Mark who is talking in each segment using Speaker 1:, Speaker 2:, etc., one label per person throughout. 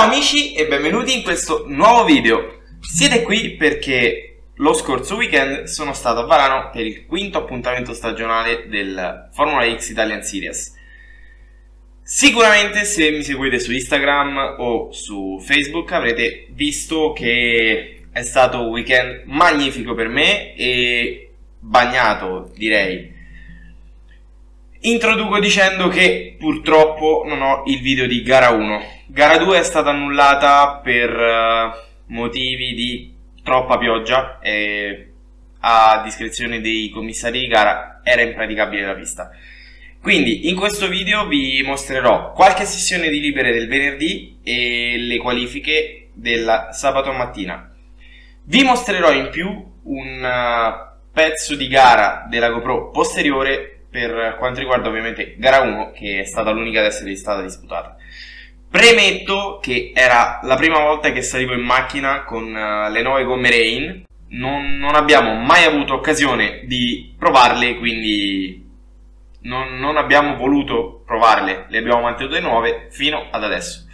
Speaker 1: Ciao amici e benvenuti in questo nuovo video. Siete qui perché lo scorso weekend sono stato a Varano per il quinto appuntamento stagionale del Formula X Italian Series. Sicuramente se mi seguite su Instagram o su Facebook avrete visto che è stato un weekend magnifico per me e bagnato direi Introduco dicendo che purtroppo non ho il video di gara 1. Gara 2 è stata annullata per uh, motivi di troppa pioggia e a discrezione dei commissari di gara era impraticabile la pista. Quindi in questo video vi mostrerò qualche sessione di libere del venerdì e le qualifiche del sabato mattina. Vi mostrerò in più un uh, pezzo di gara della GoPro posteriore per quanto riguarda ovviamente gara 1 che è stata l'unica ad essere stata disputata. Premetto che era la prima volta che salivo in macchina con uh, le nuove gomme Rain, non, non, abbiamo mai avuto occasione di provarle, quindi non, non abbiamo voluto provarle, le abbiamo mantenute nuove fino ad adesso.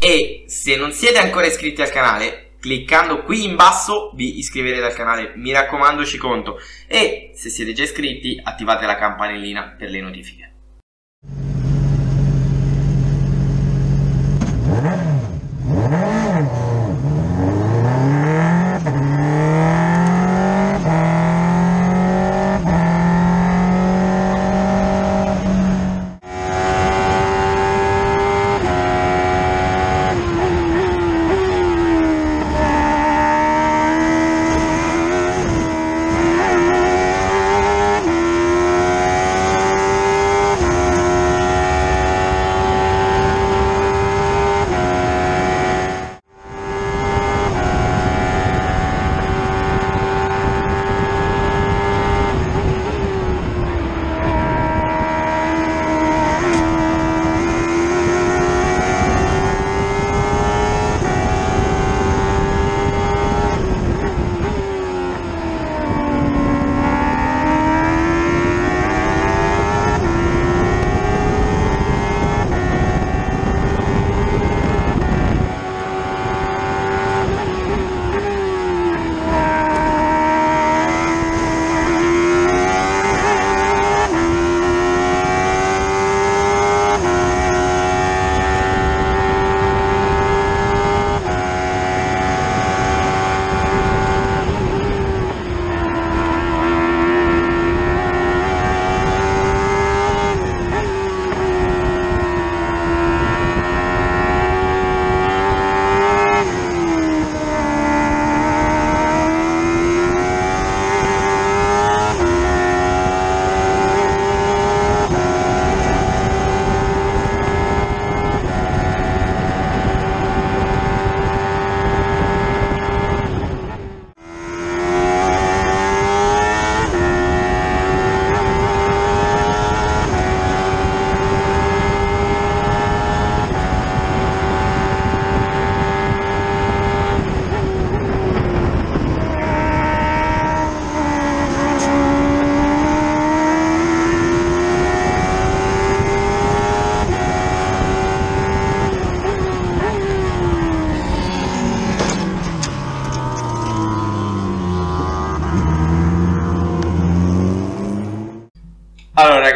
Speaker 1: E se non siete ancora iscritti al canale, cliccando qui in basso vi iscriverete al canale, mi raccomando ci conto e se siete già iscritti attivate la campanellina per le notifiche.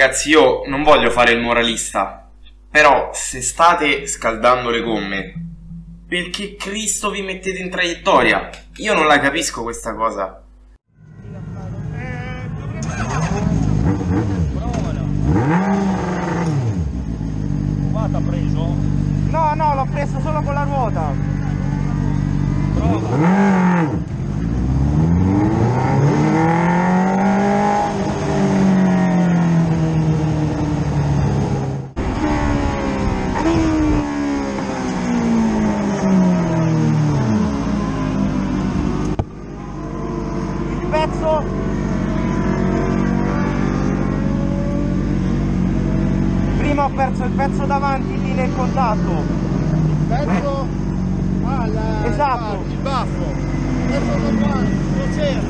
Speaker 1: Ragazzi, io non voglio fare il moralista, però se state scaldando le gomme, perché Cristo vi mettete in traiettoria? Io non la capisco questa cosa.
Speaker 2: Guarda, preso?
Speaker 3: No, no, l'ho preso solo con la ruota. Prova. Pezzo davanti lì nel contatto.
Speaker 2: Pezzo ah, la,
Speaker 3: esatto.
Speaker 2: il baffo. Eccolo qua lo c'era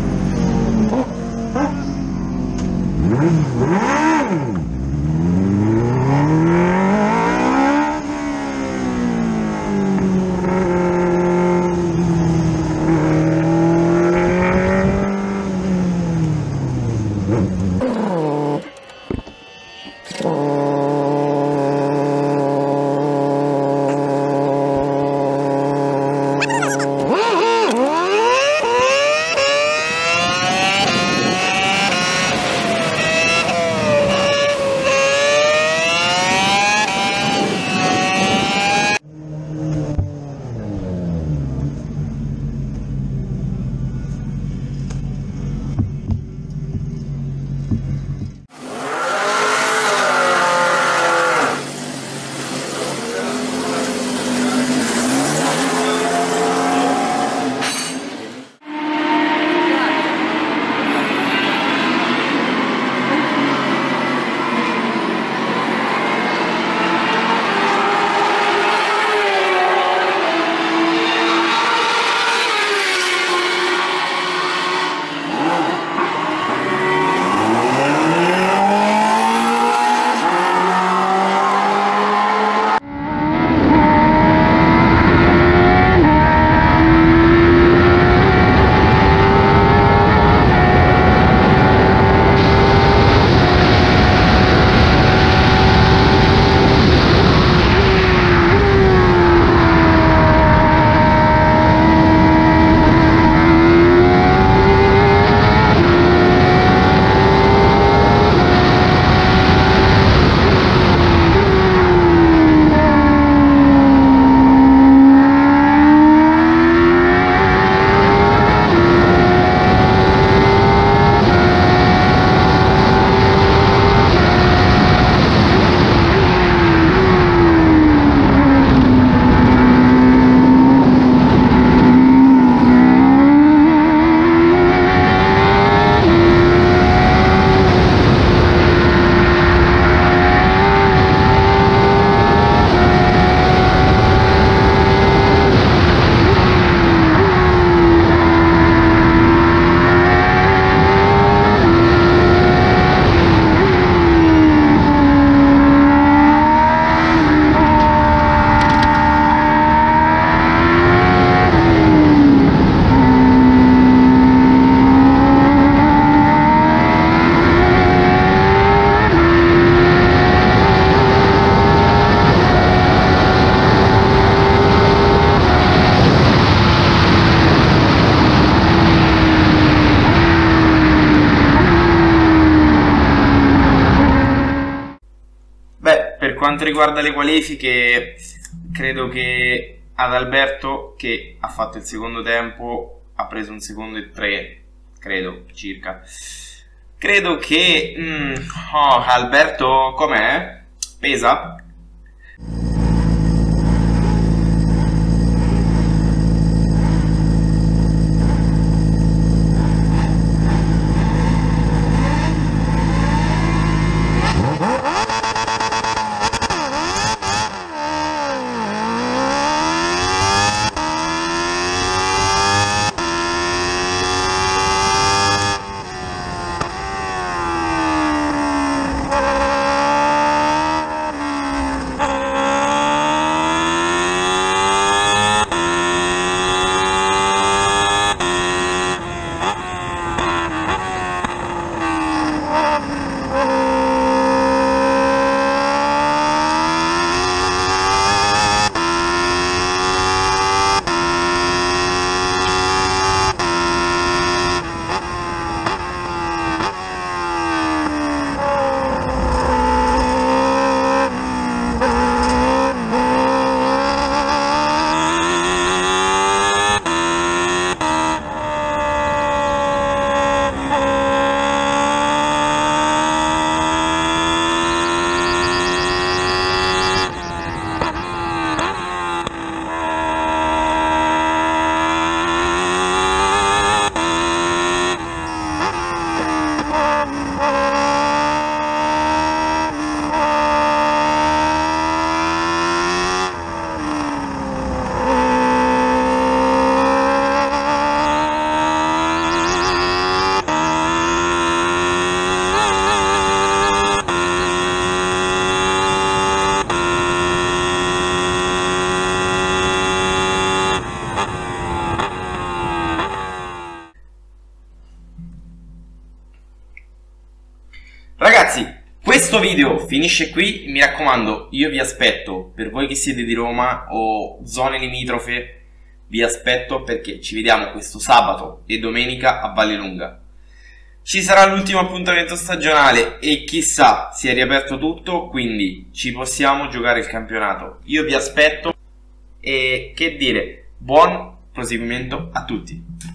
Speaker 1: riguarda le qualifiche, credo che ad Alberto, che ha fatto il secondo tempo, ha preso un secondo e tre, credo, circa. Credo che... Mm, oh, Alberto, com'è? Pesa? Questo video finisce qui, mi raccomando, io vi aspetto, per voi che siete di Roma o zone limitrofe, vi aspetto perché ci vediamo questo sabato e domenica a Vallelunga. Ci sarà l'ultimo appuntamento stagionale e chissà, si è riaperto tutto, quindi ci possiamo giocare il campionato. Io vi aspetto e che dire, buon proseguimento a tutti.